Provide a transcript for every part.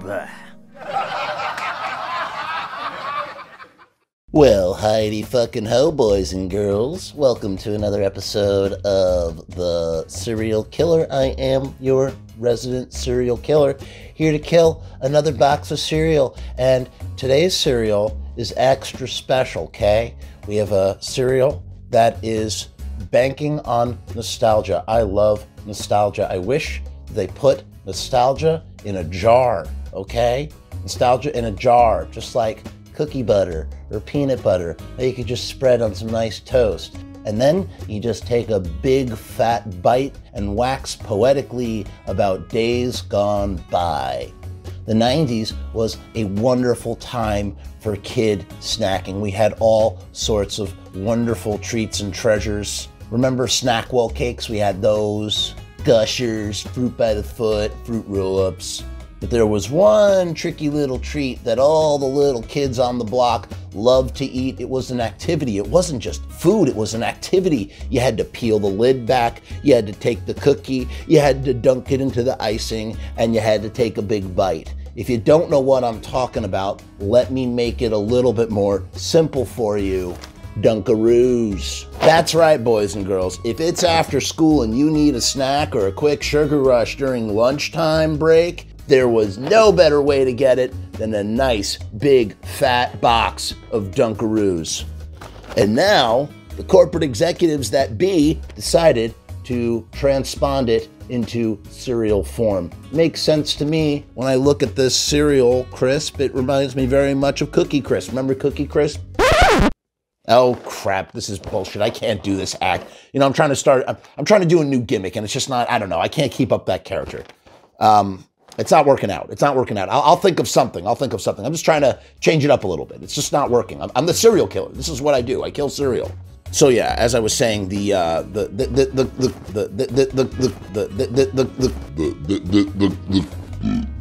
Blech. Well, Heidi fucking ho, boys and girls. Welcome to another episode of The Cereal Killer. I am your resident serial killer, here to kill another box of cereal. And today's cereal is extra special, okay? We have a cereal that is banking on nostalgia. I love nostalgia. I wish they put nostalgia in a jar, okay? Nostalgia in a jar, just like cookie butter or peanut butter that you could just spread on some nice toast. And then you just take a big fat bite and wax poetically about days gone by. The 90s was a wonderful time for kid snacking. We had all sorts of wonderful treats and treasures. Remember Snackwell cakes? We had those. Gushers, fruit by the foot, fruit roll ups. But there was one tricky little treat that all the little kids on the block loved to eat. It was an activity. It wasn't just food, it was an activity. You had to peel the lid back, you had to take the cookie, you had to dunk it into the icing, and you had to take a big bite. If you don't know what I'm talking about, let me make it a little bit more simple for you. Dunkaroos. That's right, boys and girls. If it's after school and you need a snack or a quick sugar rush during lunchtime break, there was no better way to get it than a nice, big, fat box of Dunkaroos. And now, the corporate executives that be decided to transpond it into cereal form. Makes sense to me when I look at this cereal crisp. It reminds me very much of Cookie Crisp. Remember Cookie Crisp? Oh crap, this is bullshit. I can't do this act. You know, I'm trying to start, I'm, I'm trying to do a new gimmick and it's just not, I don't know, I can't keep up that character. Um, it's not working out. It's not working out. I'll, I'll, think of something. I'll think of something. I'm just trying to change it up a little bit. It's just not working. I'm, I'm the serial killer. This is what I do. I kill cereal. So yeah, as I was saying, the uh, the the the the the the the the the the the the the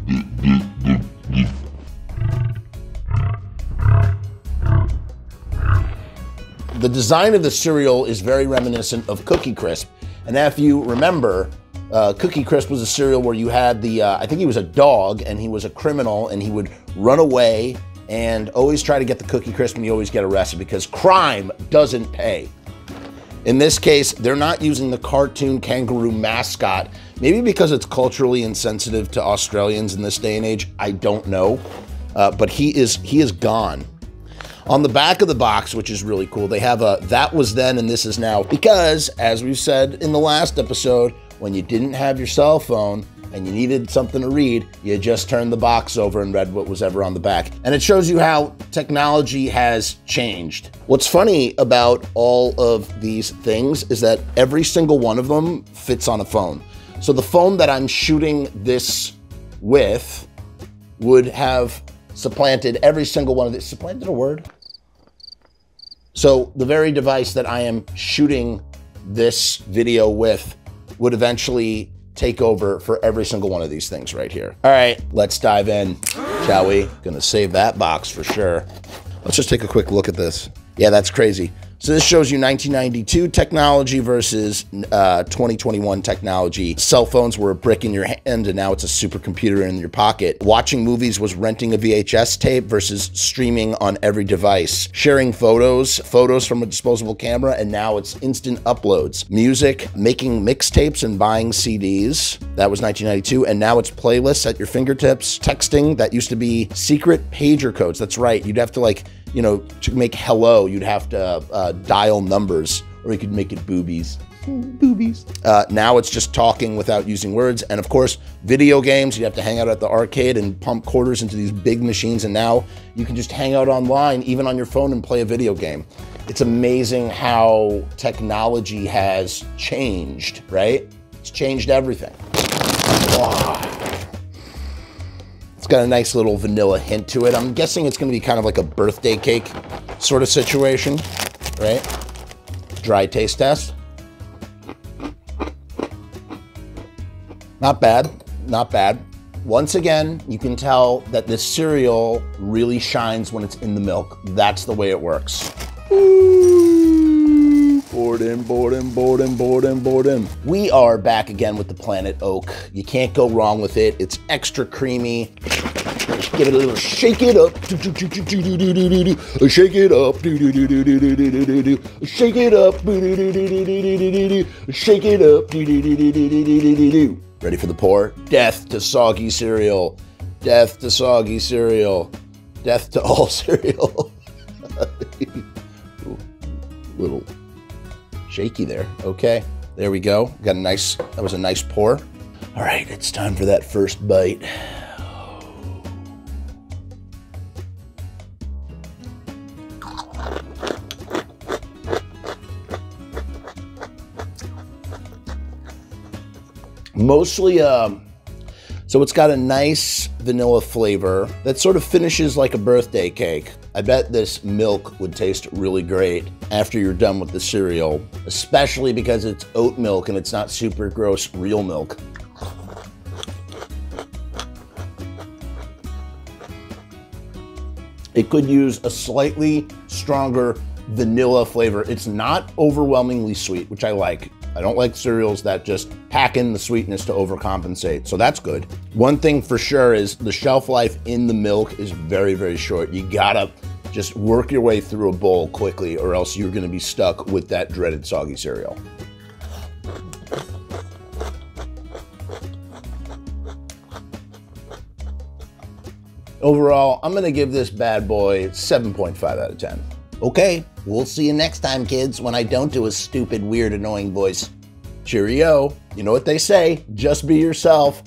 design of the cereal is very reminiscent of Cookie Crisp. And if you remember, uh, Cookie Crisp was a cereal where you had the, uh, I think he was a dog and he was a criminal and he would run away and always try to get the Cookie Crisp and you always get arrested because crime doesn't pay. In this case, they're not using the cartoon kangaroo mascot. Maybe because it's culturally insensitive to Australians in this day and age. I don't know. Uh, but he is he is gone. On the back of the box, which is really cool, they have a that was then and this is now. Because, as we've said in the last episode, when you didn't have your cell phone and you needed something to read, you just turned the box over and read what was ever on the back. And it shows you how technology has changed. What's funny about all of these things is that every single one of them fits on a phone. So the phone that I'm shooting this with would have supplanted every single one of these. Supplanted a word? So the very device that I am shooting this video with would eventually take over for every single one of these things right here. All right, let's dive in, shall we? Gonna save that box for sure. Let's just take a quick look at this. Yeah, that's crazy. So this shows you 1992 technology versus uh, 2021 technology. Cell phones were a brick in your hand and now it's a supercomputer in your pocket. Watching movies was renting a VHS tape versus streaming on every device. Sharing photos, photos from a disposable camera, and now it's instant uploads. Music, making mixtapes and buying CDs. That was 1992. And now it's playlists at your fingertips. Texting, that used to be secret pager codes. That's right. You'd have to like you know, to make hello, you'd have to uh, dial numbers, or you could make it boobies. Boobies. Uh, now it's just talking without using words. And of course, video games, you have to hang out at the arcade and pump quarters into these big machines. And now you can just hang out online, even on your phone, and play a video game. It's amazing how technology has changed, right? It's changed everything. Wow. It's got a nice little vanilla hint to it. I'm guessing it's going to be kind of like a birthday cake sort of situation, right? Dry taste test. Not bad, not bad. Once again, you can tell that this cereal really shines when it's in the milk. That's the way it works. Borden, Borden, Borden, Borden, Borden. We are back again with the Planet Oat. You can't go wrong with it. It's extra creamy. Give it a little shake it up. Shake it up. Shake it up. Shake it up. Ready for the pour? Death to soggy cereal. Death to soggy cereal. Death to all cereal. little shaky there. Okay, there we go. Got a nice, that was a nice pour. All right, it's time for that first bite. Mostly, um, so it's got a nice vanilla flavor that sort of finishes like a birthday cake. I bet this milk would taste really great after you're done with the cereal, especially because it's oat milk and it's not super gross real milk. It could use a slightly stronger vanilla flavor. It's not overwhelmingly sweet, which I like. I don't like cereals that just pack in the sweetness to overcompensate, so that's good. One thing for sure is the shelf life in the milk is very, very short. You gotta just work your way through a bowl quickly or else you're gonna be stuck with that dreaded soggy cereal. Overall, I'm gonna give this bad boy 7.5 out of 10. Okay, we'll see you next time, kids, when I don't do a stupid, weird, annoying voice. Cheerio. You know what they say, just be yourself.